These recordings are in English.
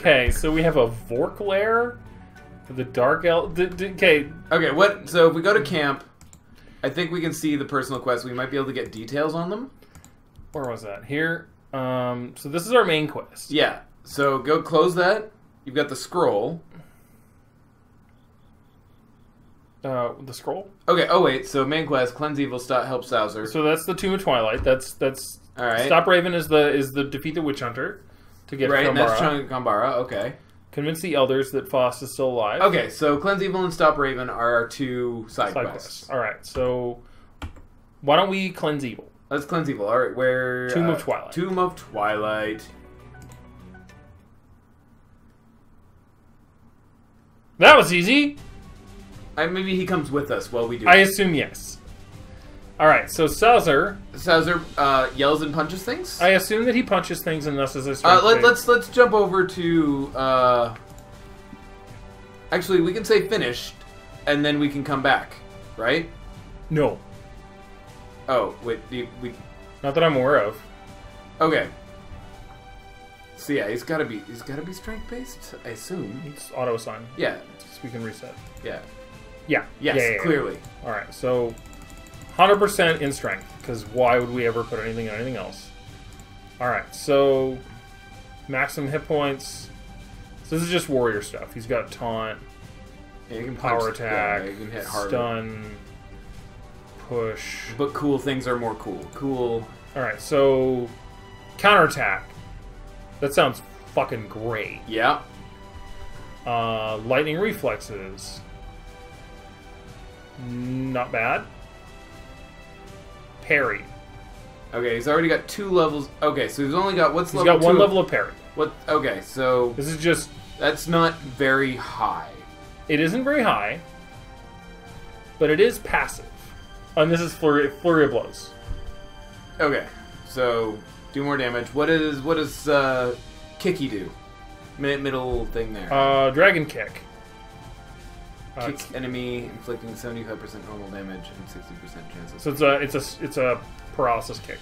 Okay, so we have a Vork lair, the Dark Elf. Okay, Okay, what? So if we go to camp, I think we can see the personal quests. We might be able to get details on them. where was that? Here. Um, so this is our main quest. Yeah. So go close that. You've got the scroll. Uh, the scroll. Okay. Oh wait. So main quest: cleanse evil, stop, help Sauser. So that's the Tomb of Twilight. That's that's. All right. Stop Raven is the is the defeat the witch hunter to get Right. and Kambara. That's Chung Kambara. Okay. Convince the elders that Foss is still alive. Okay. So cleanse evil and stop Raven are our two side, Side quests. quests. All right. So why don't we cleanse evil? Let's cleanse evil. All right. Where? Tomb of uh, Twilight. Tomb of Twilight. That was easy. I, maybe he comes with us while we do. I it. assume yes. All right. So Salzer, Sauser uh, yells and punches things. I assume that he punches things and thus is a Uh, strength let, let's let's jump over to. Uh, actually, we can say finished, and then we can come back, right? No, Oh wait, the- we not that I'm aware of. okay. So yeah, he's gotta be he's gotta be strength based, I assume. It's auto assign. Yeah, So we can reset. yeah, Yeah. yes, Yeah, yeah, yeah. clearly. All right. So 100% in strength because why would we ever put anything on anything else? All right. So maximum hit points. So this is just warrior stuff. He's got taunt, Yeah, you can power punch, attack, Yeah, can hit stun, push. But cool things are more cool. Cool. All right. So counterattack. That sounds fucking great. Yeah. Uh, lightning reflexes. Not bad. Parry. Okay, he's already got two levels. Okay, so he's only got what's He's level got one two? level of parry. What? Okay, so This is just. that's not very high. It isn't very high, but it is passive. And this is flurry, flurry of blows. Okay, so do more damage. What is what does uh, Kicky do? Mid- middle thing there. Uh, dragon kick. Uh, Kick enemy, inflicting seventy-five percent normal damage and sixty percent chances. so it's a it's a it's a paralysis kick.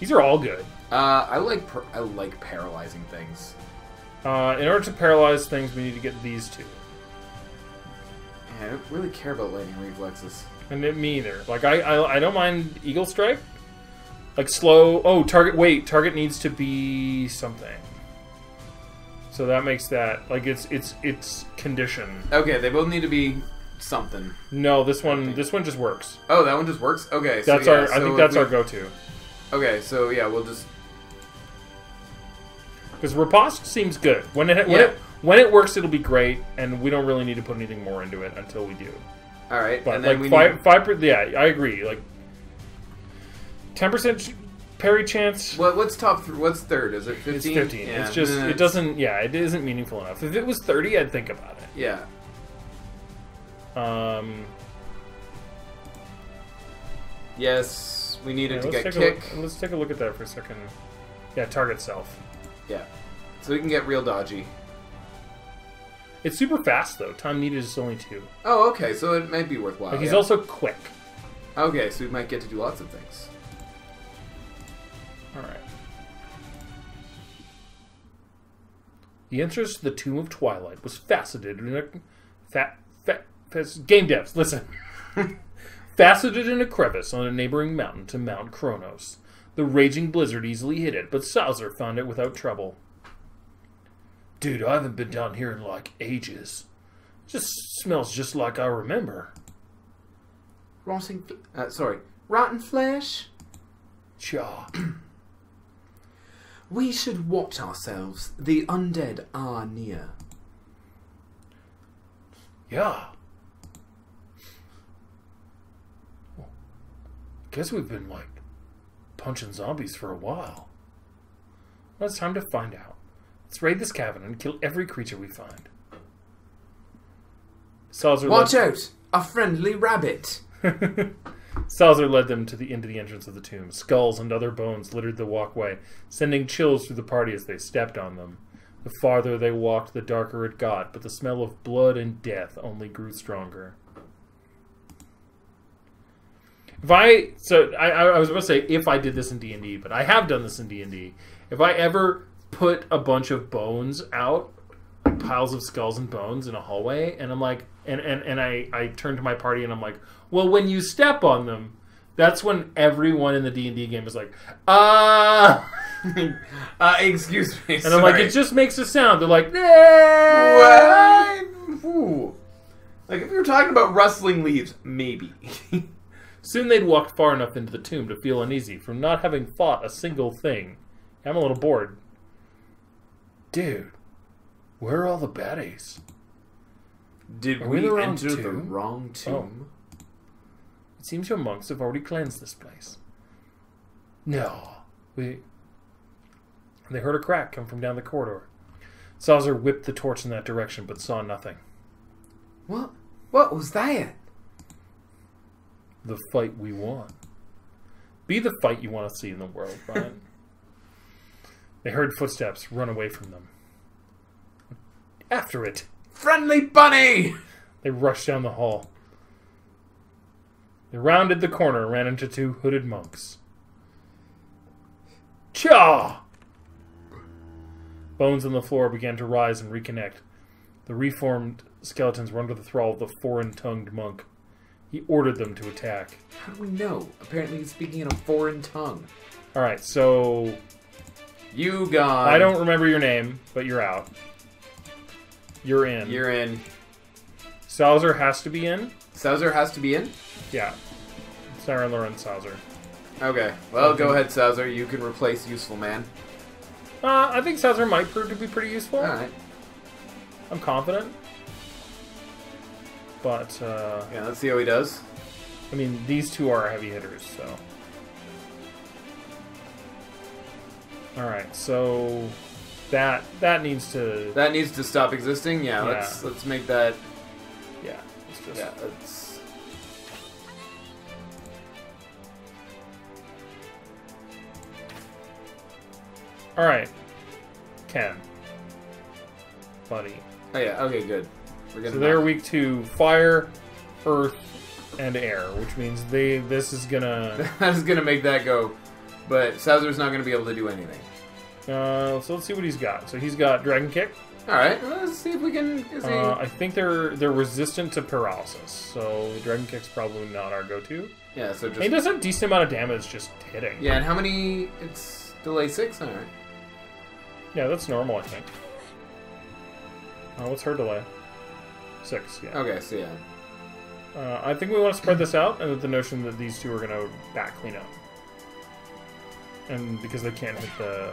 These are all good. Uh, I like per- I like paralyzing things. Uh, in order to paralyze things, we need to get these two. Yeah, I don't really care about lightning reflexes. And it- me either. Like I, I I don't mind eagle strike. Like slow. Oh, target. Wait, target needs to be something. So that makes that like it's it's it's condition. Okay, they both need to be something. No, this one this one just works. Oh, that one just works. Okay, so That's yeah, our. I think that's our go-to. Okay, so yeah, we'll just Because Riposte seems good. When it when Yeah. it when it works, it'll be great, and we don't really need to put anything more into it until we do. all right. But and then like we five need, five. per- Yeah, I agree. Like ten percent parry chance. what, what's top? Th- what's third? Is it fifteen? It's fifteen? Yeah, it's just it doesn't. Yeah, it isn't meaningful enough. If it was thirty, I'd think about it. Yeah. Um, Yes, we needed yeah, to get kick. look, let's take a look at that for a second. Yeah, target self. Yeah. So we can get real dodgy. It's super fast though. Time needed is only two. Oh, okay. So it might be worthwhile. Like he's yeah. also quick. Okay, so we might get to do lots of things. All right. The entrance to the Tomb of Twilight was faceted in a fat, fat, fas- game devs. Listen, faceted in a crevice on a neighboring mountain to Mount Kronos. The raging blizzard easily hit it, but Sauser found it without trouble. Dude, I haven't been down here in like ages. Just smells just like I remember. Rotting. Uh, sorry. Rotten flesh. Cha. We should watch ourselves. The undead are near. Yeah. Well, guess we've been like punching zombies for a while. Well, it's time to find out. Let's raid this cavern and kill every creature we find. Salzer Watch out! A friendly rabbit. Salzer led them to the into the entrance of the tomb. Skulls and other bones littered the walkway, sending chills through the party as they stepped on them. The farther they walked, the darker it got, but the smell of blood and death only grew stronger. If I so I, I was about to say if I did this in D and D, but I have done this in D and D. If I ever put a bunch of bones out piles of skulls and bones in a hallway, and I'm like, and and and I I turn to my party and I'm like, well, when you step on them, that's when everyone in the D and D game is like, ah, uh, excuse me. and I'm like, it just makes a sound. They're like. What? Like if were talking about rustling leaves, maybe. Soon they'd walked far enough into the tomb to feel uneasy from not having fought a single thing. I'm a little bored. Dude, where are all the baddies? Did Are we we, the enter the wrong oh. tomb? It seems your monks have already cleansed this place. No, we. They heard a crack come from down the corridor. Salzer whipped the torch in that direction, but saw nothing. What? What was that? The fight we want. Be the fight you want to see in the world, Brian. they heard footsteps run away from them. After it, Friendly bunny! they rushed down the hall. They rounded the corner and ran into two hooded monks. Cha! Bones on the floor began to rise and reconnect. The reformed skeletons were under the thrall of the foreign tongued monk. He ordered them to attack. How do we know? Apparently he's speaking in a foreign tongue. Alright, so You gone. I don't remember your name, but you're out. You're in. You're in. Salzer has to be in? Sauser has to be in? Yeah. Sarah Loren Salzer. Okay. Well, go ahead, Sauser. You can replace Useful Man. Uh, I think Salzer might prove to be pretty useful. Alright. I'm confident. But, uh, Yeah, let's see how he does. I mean, these two are heavy hitters, so. Alright, so that that needs to That needs to stop existing. Yeah, Yeah. let's let's make that. yeah, it's just Yeah, let's. Alright. Ken. Buddy. Oh yeah. Okay, good. We're gonna. So they're weak to fire, earth, and air, which means they this is gonna that is gonna make that go, but Sauser's not gonna be able to do anything. Uh so let's see what he's got. So he's got dragon kick. All right, let's see if we can. Uh, I think they're they're resistant to paralysis, so dragon kick's probably not our go-to. yeah, so just... He does a decent amount of damage just hitting. Yeah, and how many? It's delay six. All right. Yeah, that's normal, I think. Uh, what's her delay? Six, yeah. Okay, so yeah. Uh, I think we want to spread this out, and with the notion that these two are going to back clean up. And because they can't hit the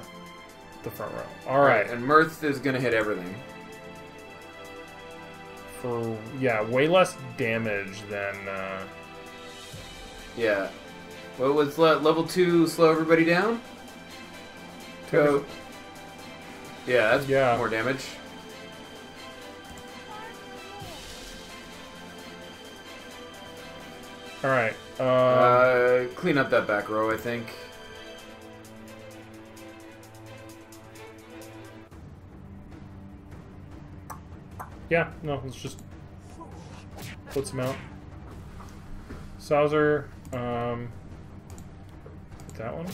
the front row. All right. and Mirth is gonna hit everything. For yeah, way less damage than uh, Yeah. What let's level two slow everybody down. Go. Yeah, that's Yeah. more damage. All right. Uh, Uh, clean up that back row, I think. Yeah. No, let's just put some out. Sauser. Um, that one.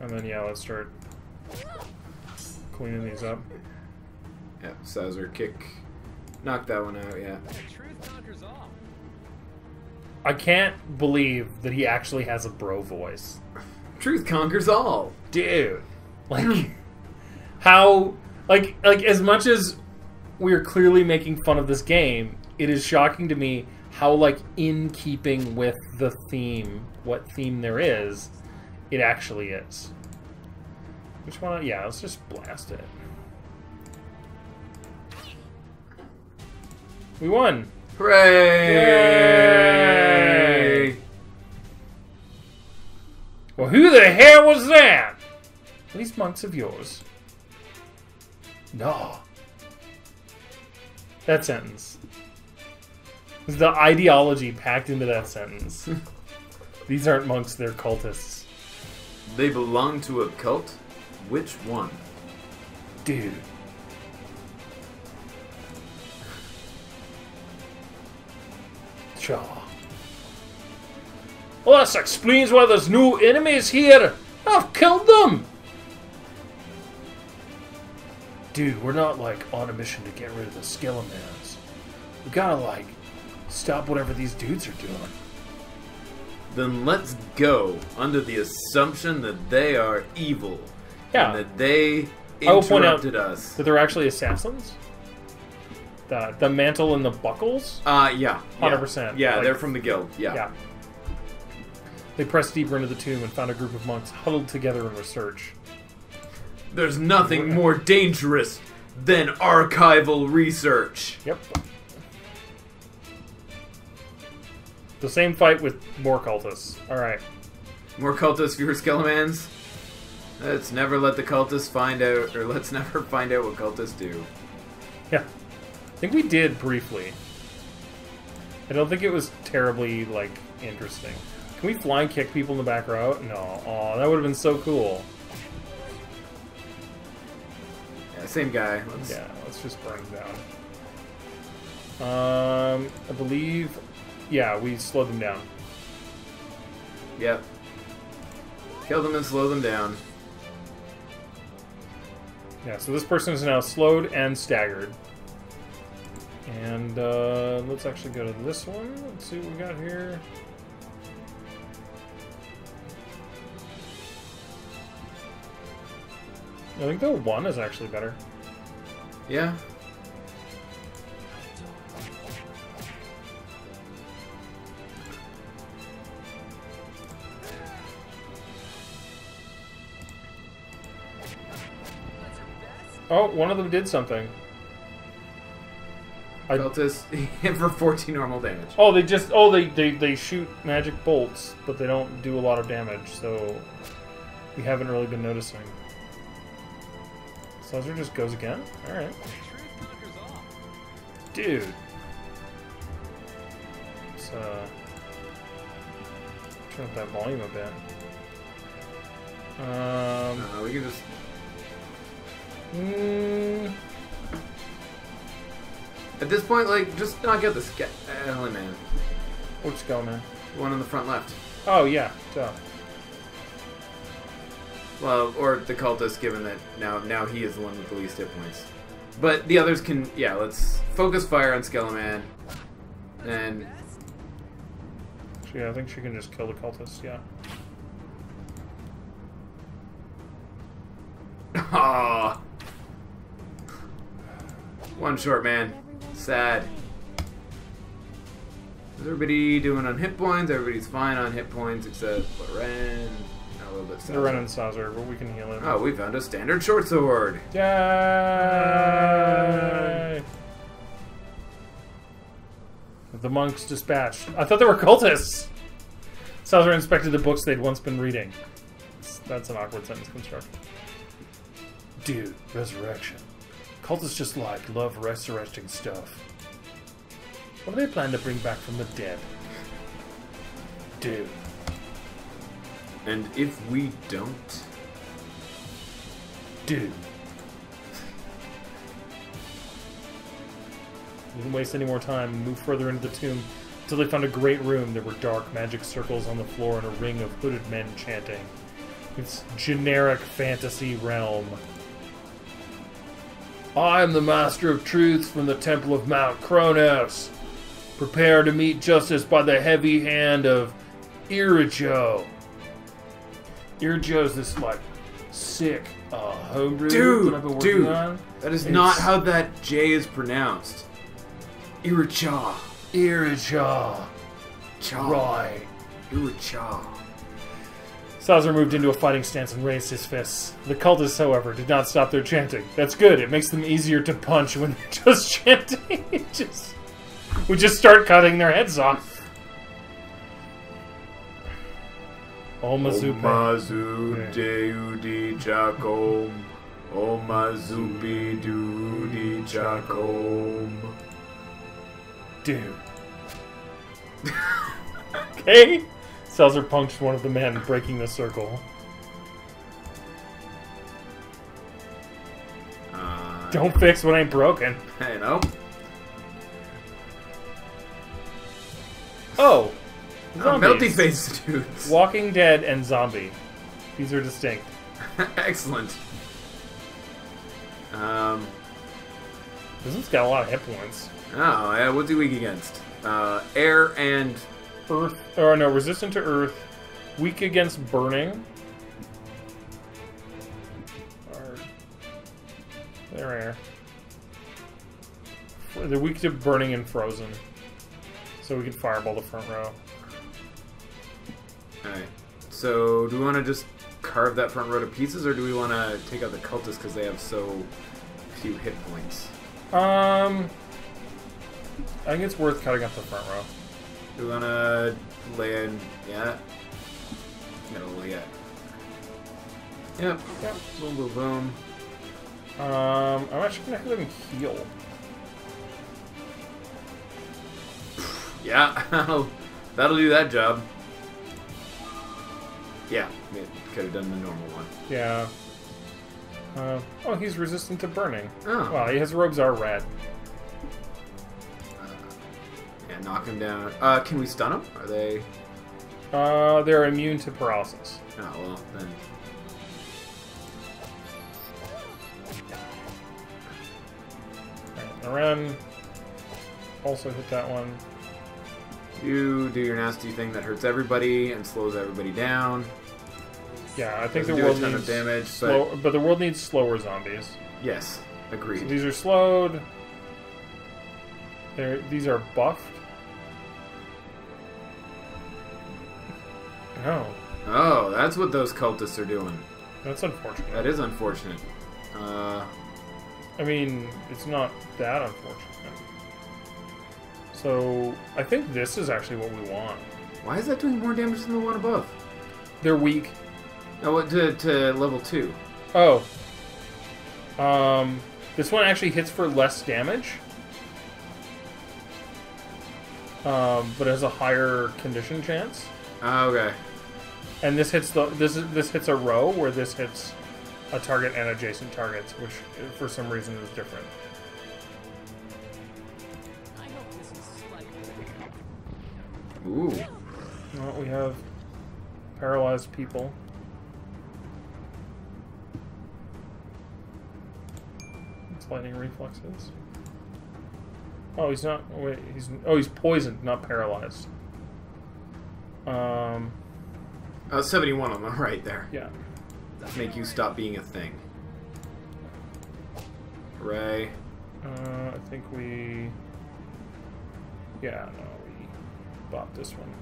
And then yeah, let's start cleaning these up. Yeah, Sauser kick. Knock that one out. Yeah. I can't believe that he actually has a bro voice. Truth conquers all. dude like how like like as much as we are clearly making fun of this game it is shocking to me how like in keeping with the theme what theme there is it actually is. Which one yeah let's just blast it. We won! Hooray! Yay! well who the hell was that? These monks of yours no that sentence There's the ideology packed into that sentence these aren't monks they're cultists They belong to a cult? Which one? dude Shaw. Well, that explains why there's no enemies here. I've killed them. Dude, we're not like on a mission to get rid of the Skelemans. We gotta like stop whatever these dudes are doing. Then let's go under the assumption that they are evil. Yeah. And that they I will point out interrupted us. that they're actually assassins. The the mantle and the buckles. Uh, yeah. yeah. 100%, Yeah, like- they're from the guild. Yeah. Yeah. They pressed deeper into the tomb and found a group of monks huddled together in research. There's nothing more dangerous than archival research. Yep. The same fight with more cultists. Alright. More cultists, fewer skelemans. Let's never let the cultists find out, or let's never find out what cultists do. Yeah. I think we did briefly. I don't think it was terribly, like, interesting. Can we flying kick people in the back row? No. Oh, that would have been so cool. Yeah, same guy. Let's, Yeah, let's just burn them down. Um, I believe... Yeah, we slowed them down. Yep. Kill them and slow them down. Yeah, so this person is now slowed and staggered. And uh, let's actually go to this one. Let's see what we got here. I think the one is actually better. Yeah. Oh, one of them did something. I- Cultists hit for 14 normal damage. Oh, they just oh they, they they shoot magic bolts, but they don't do a lot of damage, so we haven't really been noticing. Salzer just goes again. All right, dude. Let's uh, turn up that volume a bit. Um, Uh, we can just. mm, At this point, like, just knock out the ske- uh, man. what's going on? One on the front left. Oh yeah, duh. Well, or the cultist, given that now now he is the one with the least hit points. But the others can, yeah. Let's focus fire on Skeleman, and Yeah, I think she can just kill the cultist, Yeah. ah, one short man. Sad. Is everybody doing on hit points? Everybody's fine on hit points except Loren. And A little bit. The Ren and Saucer, but we can heal him. Oh, we found a standard short sword. Yay! The monks dispatched. I thought they were cultists! Salzer inspected the books they'd once been reading. That's- That's an awkward sentence construction. Dude, resurrection. Cultists just like love resurrecting stuff. What do they plan to bring back from the dead? Dude. And if we don't, Dude. Didn't waste any more time move further into the tomb until they found a great room. There were dark magic circles on the floor and a ring of hooded men chanting. It's generic fantasy realm. I am the master of truths from the temple of Mount Kronos. Prepare to meet justice by the heavy hand of Irijo. Irijo is this like sick uh, homebrew Dude, that I've been working dude. on. that is It's- not how that J is pronounced. Iricha. Irijo. Cha. Right. Iricha. Salzer moved into a fighting stance and raised his fists. The cultists, however, did not stop their chanting. That's good. It makes them easier to punch when they're just chanting. Just, we just start cutting their heads off. Omazupe. Omazu deudi chakom. Omazupi dudi chakom. Dude. okay. Salzer punched one of the men, breaking the circle. Uh, Don't fix what ain't broken. You know? Oh! Oh, Zombies. melty face dudes. Walking Dead and Zombie. These are distinct. Excellent. Um, This one's got a lot of hit points. oh, yeah, what's he weak against? Uh, air and Earth, or no, resistant to earth, weak against burning. Or, they're air. They're weak to burning and frozen. So we can fireball the front row. Alright. So, do we want to just carve that front row to pieces, or do we want to take out the cultists because they have so few hit points? Um, I think it's worth cutting up the front row. Do we want to lay in. Yeah. Gotta lay it. Yep. Yep. Boom, boom, boom. Um, I'm actually gonna have them heal. Yeah, that'll, that'll do that job. Yeah, it could have done the normal one. Yeah. Uh, oh, he's resistant to burning. Oh. Well, his robes are red. Yeah, knock him down. Uh, can we stun him? Are they? Uh, they're immune to paralysis. Oh well, then. Alright, also hit that one. You do your nasty thing that hurts everybody and slows everybody down. Yeah, I think the do a world ton needs of damage, slow, but... the world needs slower zombies. Yes, So agreed. these are slowed. They're these are buffed. Oh, Oh, that's what those cultists are doing. that's unfortunate. That is unfortunate. Uh, I mean, it's not that unfortunate. So I think this is actually what we want. why is that doing more damage than the one above? They're weak. Oh, what to, to level two? Oh. Um, this one actually hits for less damage. Um, but has a higher condition chance. Oh, okay. And this hits the this is this hits a row where this hits a target and adjacent targets, which uh, for some reason is different. I hope this is slightly. Ooh. Well, we have paralyzed people. Lightning reflexes. Oh, he's not. Wait, he's. Oh, he's poisoned, not paralyzed. Um. Oh, 71 on the right there. Yeah. Make you stop being a thing. Hooray. Uh, I think we. Yeah, no, we bought this one.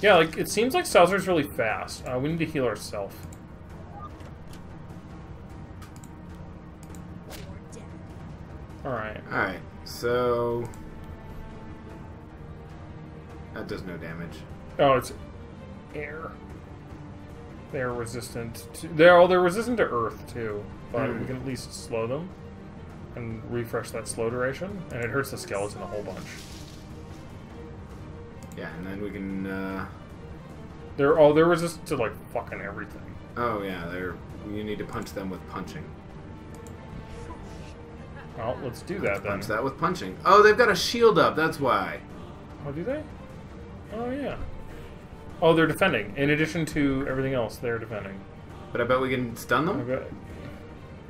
Yeah, like it seems like Salzer's really fast. Uh, we need to heal ourselves. All right. Alright, so. That does no damage. Oh, it's air. They're resistant. To, they're oh, they're resistant to earth too, but Hmm. we can at least slow them and refresh that slow duration. And it hurts the skeleton a whole bunch. Yeah, and then we can. Uh, They're oh they're resistant to like fucking everything. oh, yeah, they're. You need to punch them with punching. Well, let's do that then. Punch that with punching. Oh, they've got a shield up, that's why. Oh, do they? Oh yeah. Oh, they're defending. In addition to everything else, they're defending. But I bet we can stun them? Okay.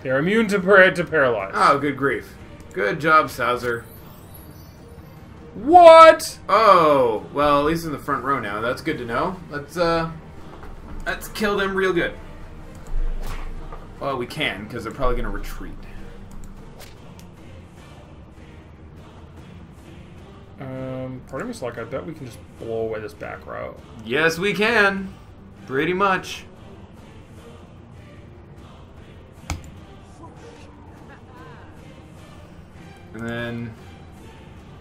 They're immune to par- to paralyze. Oh, good grief. Good job, Sauser. What? Oh, well, at least in the front row now. That's good to know. Let's, uh. Let's kill them real good. Well, we can, because they're probably going to retreat. Um, part of me's like, I bet we can just blow away this back row. Yes, we can. Pretty much. And then.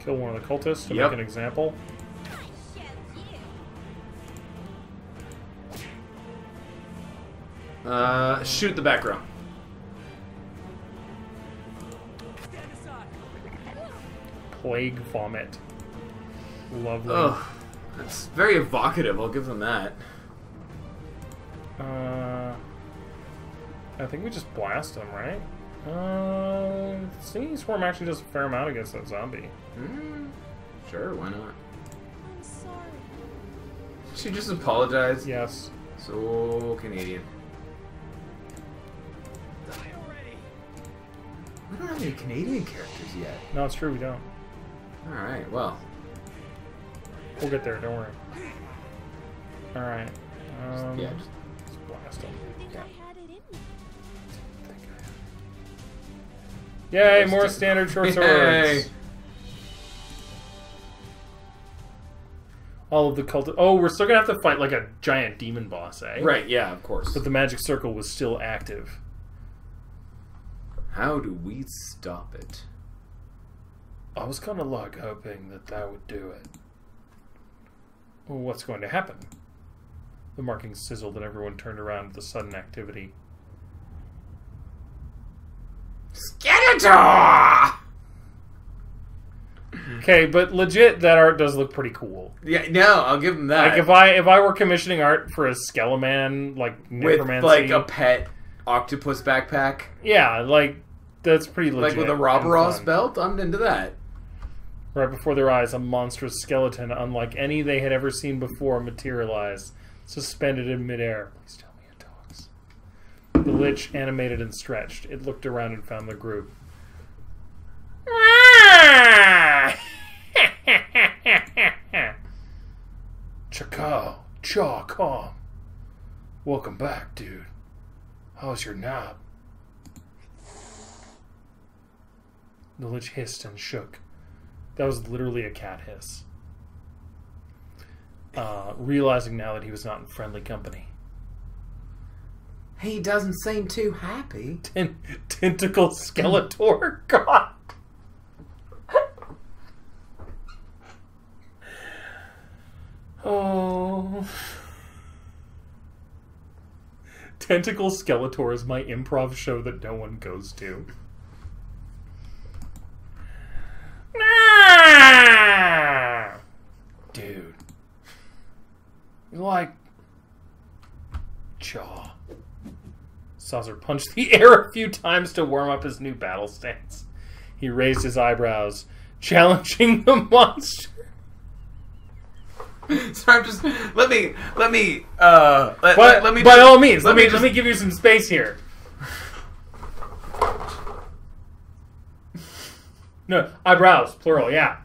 Kill one of the cultists to Yep. make an example. Uh, shoot the back row. Plague vomit lovely. Oh, that's very evocative. I'll give them that. Uh, I think we just blast them, right? Uh, Stinging Swarm actually does a fair amount against that zombie. Mm, sure, why not? She just apologized. Yes. So oh, Canadian. Die already. We don't have any Canadian characters yet. No, it's true. We don't. All right. Well, We'll get there. Don't worry. All right. Um, yeah. Just, Just blast him. I think I had it in me. Yay! Just- More standard short Yay. swords. All of the cult. Oh, we're still gonna have to fight like a giant demon boss, eh? right. Yeah. Of course. But the magic circle was still active. How do we stop it? I was kind of like hoping that that would do it. What's going to happen? The markings sizzled and everyone turned around with the sudden activity. Skeletor! Okay, but legit, that art does look pretty cool. Yeah. No, I'll give him that. Like if I if I were commissioning art for a Skeleman like with like a pet octopus backpack, yeah, like that's pretty legit. like with a fun. belt, I'm into that. Right before their eyes, a monstrous skeleton, unlike any they had ever seen before, materialized, suspended in midair. Please tell me it talks. The lich animated and stretched. It looked around and found the group. Chakao, Chaw. Welcome back, dude. How's your knob? The lich hissed and shook. That was literally a cat hiss. Uh, realizing now that he was not in friendly company. He doesn't seem too happy. Ten- tentacle Skeletor? God. Oh. Tentacle Skeletor is my improv show that no one goes to. Dude. You like Jaw. Saucer punched the air a few times to warm up his new battle stance. He raised his eyebrows, challenging the monster. so I'm just let me let me uh let, But let, let me by just- all means, let, me, just- let me give you some space here. No, eyebrows, plural, yeah.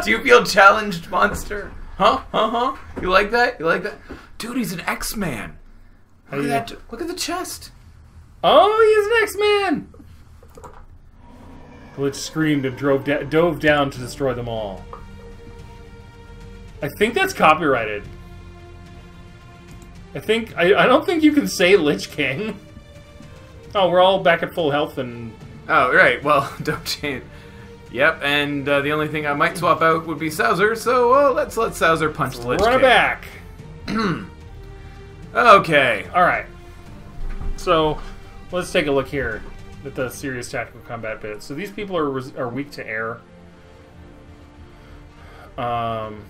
Do you feel challenged, monster? Huh? Huh? Huh? You like that? You like that? Dude, he's an X-Man. Look do at you- Look at the chest. Oh, he's an X-Man! The Lich screamed and drove da- dove down to destroy them all. I think that's copyrighted. I think I, I don't think you can say Lich King. Oh, we're all back at full health and Oh, right. Well, don't change. Yep, and uh, the only thing I might swap out would be Sauser, so uh, let's let Sauser punch the Lich run it King. back. Okay. All right. So let's take a look here at the serious tactical combat bit. So these people are are weak to air. Um.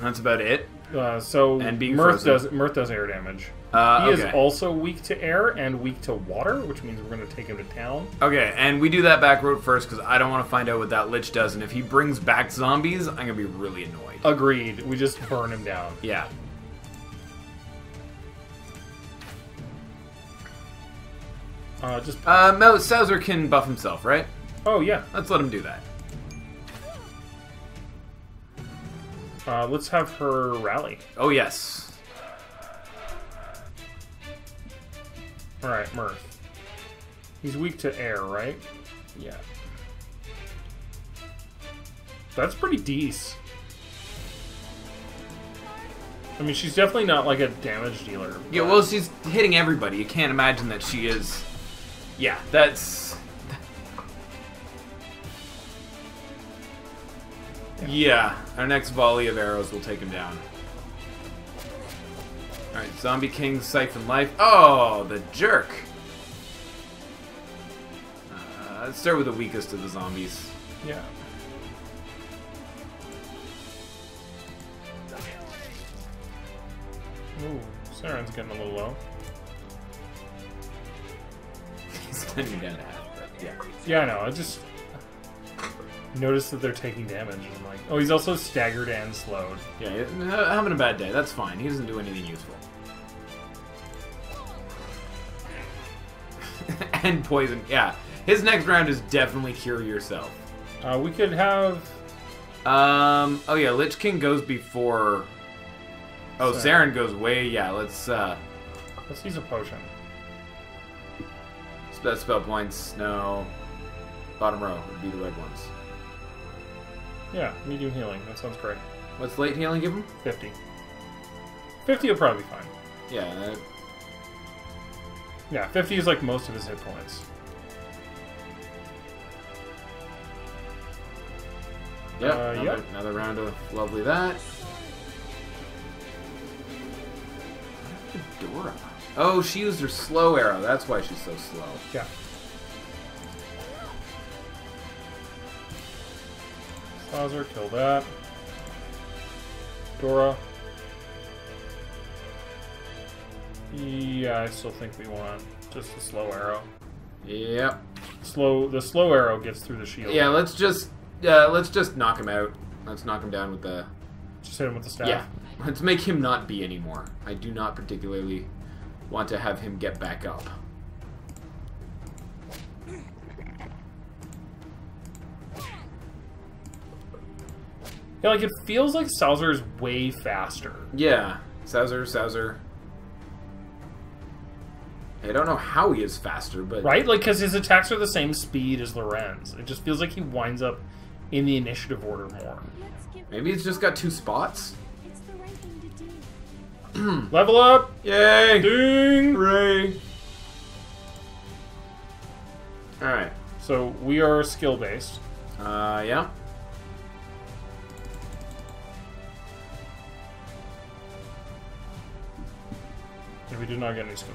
That's about it. Uh, so And being Mirth frozen. does Mirth does air damage. Uh, He okay. is also weak to air and weak to water, which means we're going to take him to town. Okay, and we do that back road first because I don't want to find out what that Lich does, and if he brings back zombies, I'm gonna be really annoyed. Agreed. We just burn him down. Yeah. Uh, just Uh, Mo Sauser can buff himself, right? oh yeah. Let's let him do that. Uh, let's have her rally. Oh yes. All right, Mirth. He's weak to air, right? Yeah. That's pretty decent. I mean, she's definitely not like a damage dealer. Yeah, well, she's hitting everybody. You can't imagine that she is. Yeah, that's. Yeah, our next volley of arrows will take him down. Zombie King Siphon Life. Oh, the jerk! Uh, let's start with the weakest of the zombies. yeah. Ooh, Saren's getting a little low. He's cutting down to half, but yeah. Yeah, I know. I just noticed that they're taking damage. And I'm like, oh, he's also staggered and slowed. Yeah, having a bad day. That's fine. He doesn't do anything useful. and poison. Yeah, his next round is definitely cure yourself. Uh, we could have. Um. Oh yeah, Lich King goes before. Oh, So- Saren goes way. Yeah, let's. uh Let's use a potion. Spell, spell points. No. Bottom row would be the red ones. Yeah, medium healing. That sounds great. What's late healing give him? 50. 50 will probably be fine. Yeah. Yeah, 50 is like most of his hit points. Yep. Uh, another, yep. another round of lovely that. Dora. Oh, she used her slow arrow. That's why she's so slow. Yeah. Sazor, kill that. Dora. Yeah, I still think we want just the slow arrow. Yep. Slow, the slow arrow gets through the shield. Yeah. Let's just. Uh, let's just knock him out. Let's knock him down with the. Just hit him with the staff. Yeah. Let's make him not be anymore. I do not particularly want to have him get back up. Yeah, like it feels like Salzer is way faster. Yeah. Sauser, Sauser. I don't know how he is faster, but Right? Like, because his attacks are the same speed as Loren's. It just feels like he winds up in the initiative order more. Maybe it's just got two spots. right thing to do. Level up! Yay! Ding! Hooray! Alright. So we are skill based. Uh, yeah. And we did not get any skill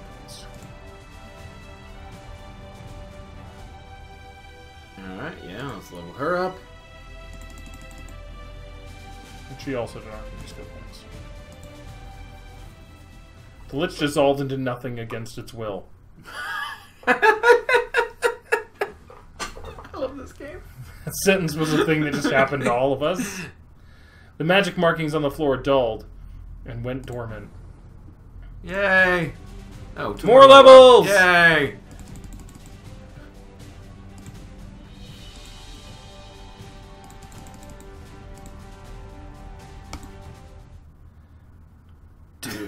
Alright, yeah, let's level her up. And she also did not get any skill points. The Lich dissolved into nothing against its will. I love this game. That sentence was a thing that just happened to all of us. The magic markings on the floor dulled and went dormant. Yay! Oh, two More levels! Yay!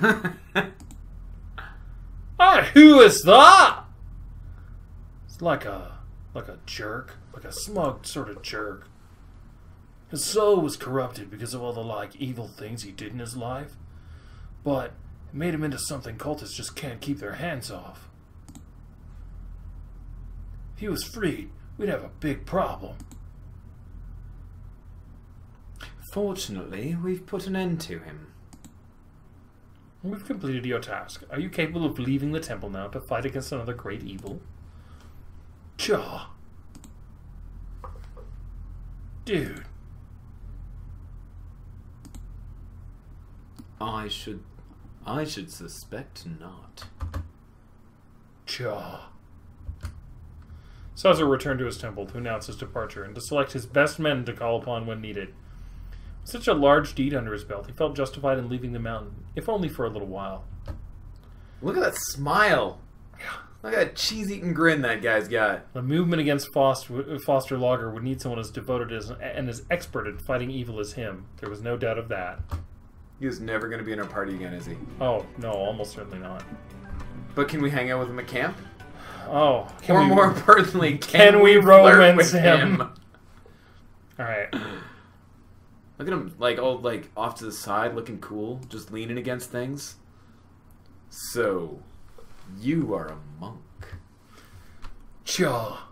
Ah, who is that? It's like a like a jerk, like a smug sort of jerk. His soul was corrupted because of all the like evil things he did in his life, but it made him into something cultists just can't keep their hands off. If he was freed, we'd have a big problem. Fortunately, we've put an end to him. We've completed your task. Are you capable of leaving the temple now to fight against another great evil? Jaw. Dude. I should. I should suspect not. Jaw. Sazor returned to his temple to announce his departure and to select his best men to call upon when needed. Such a large deed under his belt, he felt justified in leaving the mountain, if only for a little while. Look at that smile. Look at that cheese-eating grin that guy's got. The movement against Foster, Foster Logger would need someone as devoted as, and as expert at fighting evil as him. There was no doubt of that. He's never going to be in our party again, is he? Oh, no, almost certainly not. But can we hang out with him at camp? Oh, can or we, more importantly, can can, we we, romance him? him? Alright. Look at him, like all like off to the side, looking cool, just leaning against things. So, you are a monk. Jaw.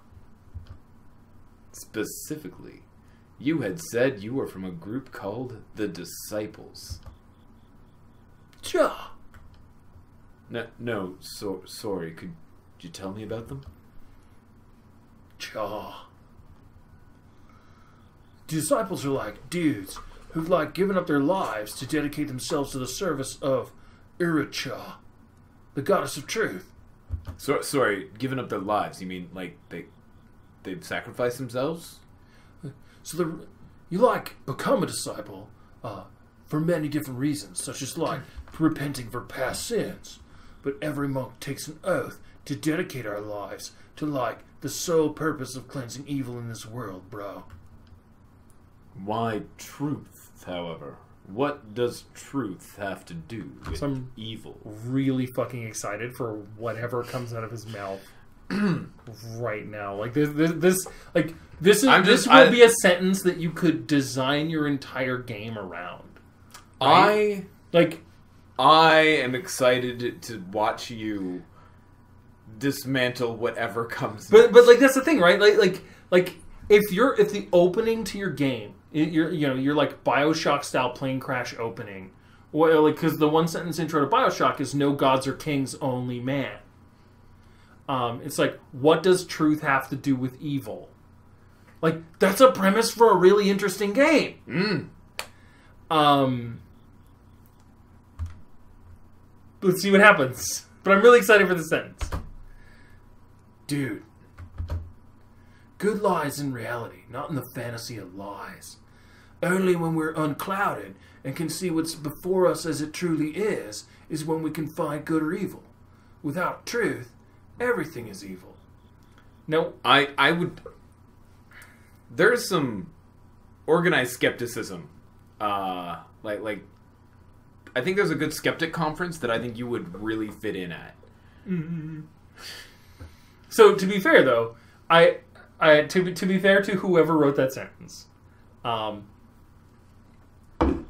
Specifically, you had said you were from a group called the Disciples. Jaw. No, no, so sorry. Could you tell me about them? Jaw. Disciples are like dudes who've like given up their lives to dedicate themselves to the service of Iricha, the goddess of truth. So, sorry, giving up their lives. You mean like they they've sacrificed themselves? So the you like become a disciple uh, for many different reasons, such as like repenting for past sins. But every monk takes an oath to dedicate our lives to like the sole purpose of cleansing evil in this world, bro. Why truth, however? What does truth have to do with Some- evil? Really fucking excited for whatever comes out of his mouth right now. Like this, this, this like this is I'm this just- will I- be a sentence that you could design your entire game around. I Like I am excited to watch you dismantle whatever comes. But but like that's the thing, right? Like like like if you're if the opening to your game, it- you're you know you're like Bioshock style plane crash opening, well like because the one sentence intro to Bioshock is no gods or kings, only man. Um, it's like what does truth have to do with evil? Like that's a premise for a really interesting game. Mm. Um, let's see what happens. But I'm really excited for the sentence. Dude, good lies in reality, not in the fantasy of lies. Only when we're unclouded and can see what's before us as it truly is, is when we can find good or evil. Without truth, everything is evil. No, I I would. There's some organized skepticism. Uh, like like. I think there's a good skeptic conference that I think you would really fit in at. So to be fair, though, I, I to be, to be fair to whoever wrote that sentence, um,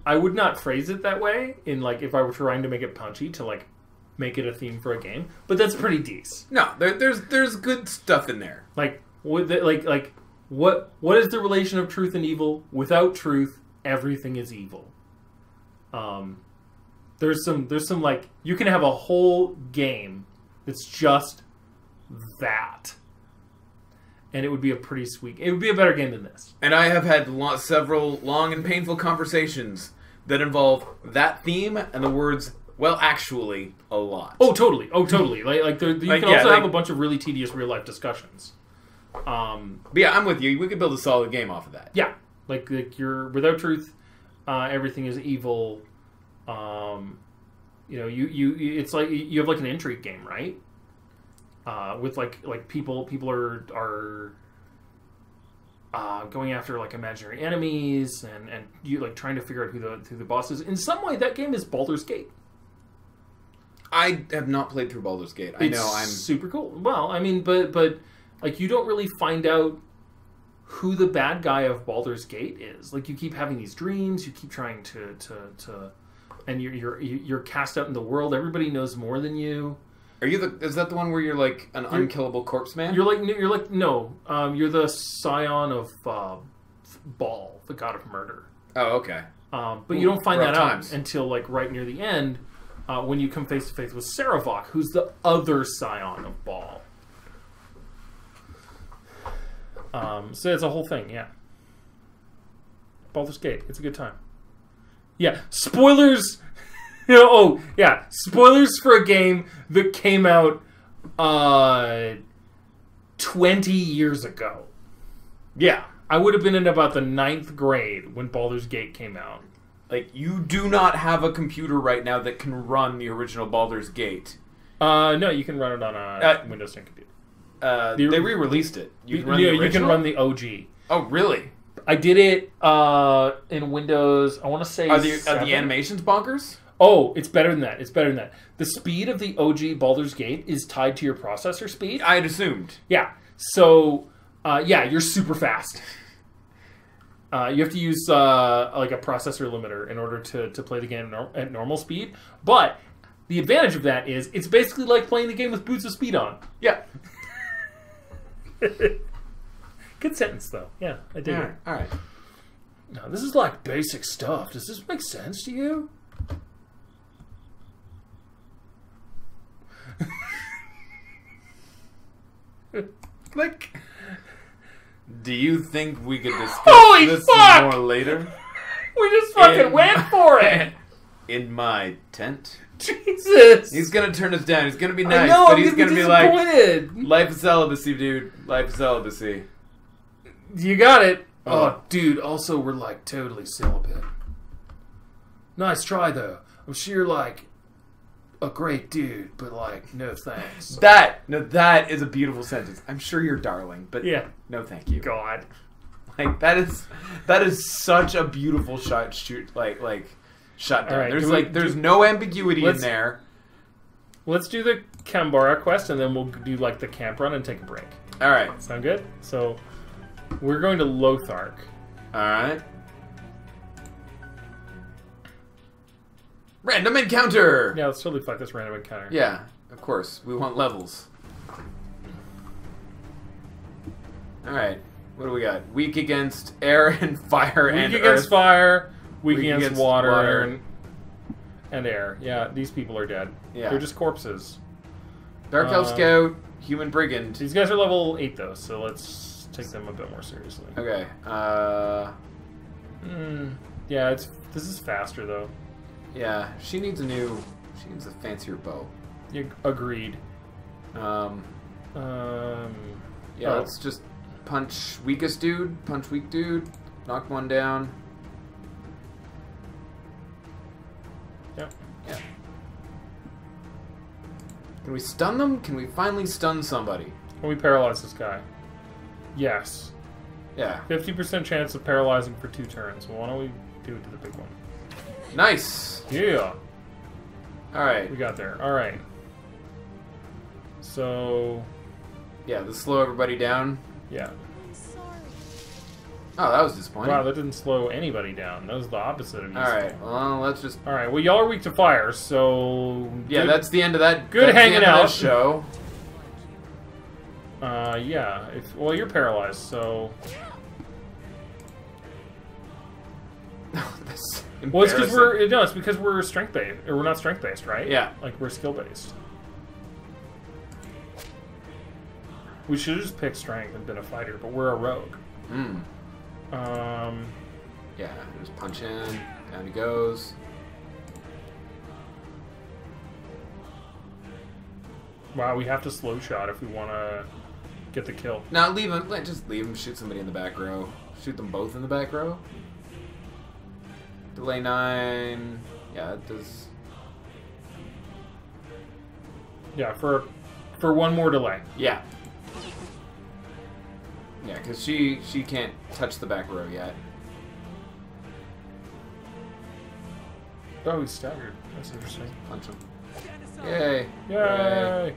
I would not phrase it that way. In like if I were trying to make it punchy to like make it a theme for a game, but that's pretty decent. No, there, there's there's good stuff in there. Like would the, like like what what is the relation of truth and evil? Without truth, everything is evil. Um, there's some there's some like you can have a whole game that's just that, and it would be a pretty sweet. It would be a better game than this. And I have had lo- several long and painful conversations that involve that theme and the words "well, actually" a lot. Oh, totally. Oh, totally. Like like there, you Like, can yeah, also like- have a bunch of really tedious real life discussions. Um, But yeah, I'm with you. We could build a solid game off of that. Yeah, like like you're without truth, uh, everything is evil. Um, you know, you, you you- it's like you have like an intrigue game, right? Uh, with like like people people are are uh, going after like imaginary enemies and and you like trying to figure out who the who the boss is. In some way, that game is Baldur's Gate. I have not played through Baldur's Gate. I It's know I'm. super cool. Well, I mean, but but like you don't really find out who the bad guy of Baldur's Gate is. Like you keep having these dreams, you keep trying to to to, and you're you're you're cast out in the world. Everybody knows more than you. Are you the? Is that the one where you're like an You're- unkillable corpse man? You're like you're like no, um, you're the scion of uh, Baal, the god of murder. oh, okay. Um, but you don't find that out until like right near the end, uh, when you come face to face with Sarevok, who's the other scion of Baal. Um, so it's a whole thing, yeah. Baldur's Gate, it's a good time. Yeah, spoilers. oh yeah, spoilers for a game that came out uh, twenty years ago. Yeah. I would have been in about the ninth grade when Baldur's Gate came out. Like you do not have a computer right now that can run the original Baldur's Gate. Uh, no, you can run it on a Uh, Windows 10 computer. Uh, The- they re-released it. You can run yeah, the you can run the OG. Oh, really? I did it uh, in Windows. I want to say Are the are the animations bonkers? Oh, it's better than that. It's better than that. The speed of the OG Baldur's Gate is tied to your processor speed. I had assumed. Yeah. So, uh, yeah, you're super fast. Uh, you have to use uh, like a processor limiter in order to, to play the game at normal speed. But the advantage of that is it's basically like playing the game with boots of speed on. Yeah. Good sentence, though. Yeah, I did. All right. All right. Now this is like basic stuff. Does this make sense to you? Click. Do you think we could discuss Holy this fuck! more later? We just fucking In- went for it. In my tent. Jesus. He's gonna turn us down. He's gonna be I nice, know. but I'm he's gonna gonna be be like, disappointed. "Life of celibacy, dude. Life of celibacy." You got it. Oh, Oh. dude. Also, we're like totally celibate. Nice try, though. I'm sure, you're like, a great dude, but like, no thanks. That no, that is a beautiful sentence. I'm sure you're darling, but yeah. no, thank you. God. Like that is that is such a beautiful shot. Shoot, like like shut down. Right, there's do we- like there's do- no ambiguity in there. Let's do the Kambara quest, and then we'll do like the camp run and take a break. All right, Sound good? So we're going to Lothark. all right. Random encounter. Yeah, let's totally fight this random encounter. Yeah, of course. We want levels. All right. What do we got? Weak against air and fire and Weak and against earth. fire, weak, Weak against, against water, water. And, and air. Yeah, these people are dead. Yeah. They're just corpses. Dark Elf Uh, Scout, Human Brigand. These guys are level 8, though, so let's take them a bit more seriously. Okay. Uh, Hmm. yeah, it's this is faster, though. Yeah. She needs a new. She needs a fancier bow. You agreed. Um, Um, yeah. Oh. Let's just punch weakest dude. Punch weak dude. Knock one down. Yep. Yeah. Can we stun them? Can we finally stun somebody? Can we paralyze this guy? Yes. Yeah. 50% chance of paralyzing for two turns. Well, why don't we do it to the big one? Nice. Yeah, All right. we got there. All right. So, Yeah. Let's slow everybody down. yeah. Oh, that was disappointing. Wow, that didn't slow anybody down. That was the opposite of you. All right. Well, let's just. All right. Well, y'all are weak to fire, so Yeah, good- that's the end of that. Good hanging end of that out. show. Uh, yeah. If well, you're paralyzed, so That's well, it's because we're no, it's because we're strength based, or we're not strength based, right? Yeah. Like we're skill based. We should have just picked strength and been a fighter, but we're a rogue. Mm. Um, Yeah, just punch in, down he goes. wow, we have to slow shot if we want to get the kill. Now leave him. Just leave him. Shoot somebody in the back row. Shoot them both in the back row. Delay nine. Yeah, it does. Yeah, for for one more delay. Yeah. Yeah, because she she can't touch the back row yet. Oh, he's staggered. That's interesting. Punch him. Yay! Yay! Hooray.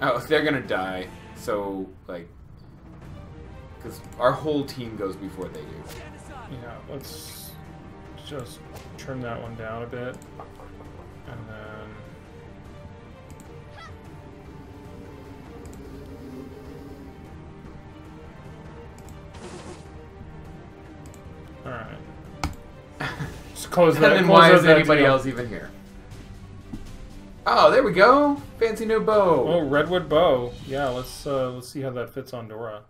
Oh, they're gonna die. So like, because our whole team goes before they do. Yeah, let's just trim that one down a bit. And then. Alright. Just close And that. then why is anybody deal. else even here? Oh, there we go. Fancy new bow. Oh, redwood bow. Yeah, let's uh, let's see how that fits on Dora.